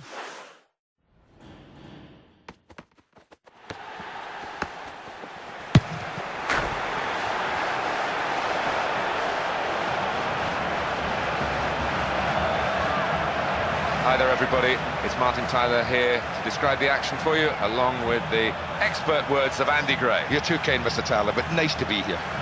Hi there, everybody. It's Martin Tyler here to describe the action for you, along with the expert words of Andy Gray. You're too kind, Mr. Tyler, but nice to be here.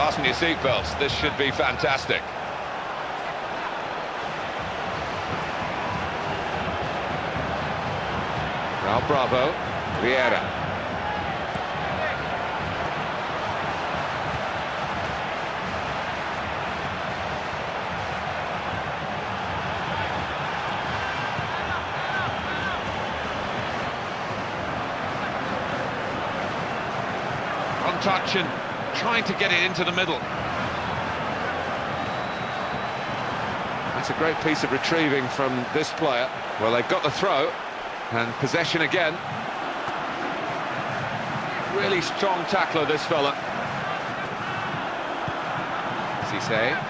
Fasten your seatbelts. This should be fantastic. Raul Bravo, Vieira. On trying to get it into the middle. That's a great piece of retrieving from this player. Well, they've got the throw and possession again. Really strong tackler, this fella. Cisse.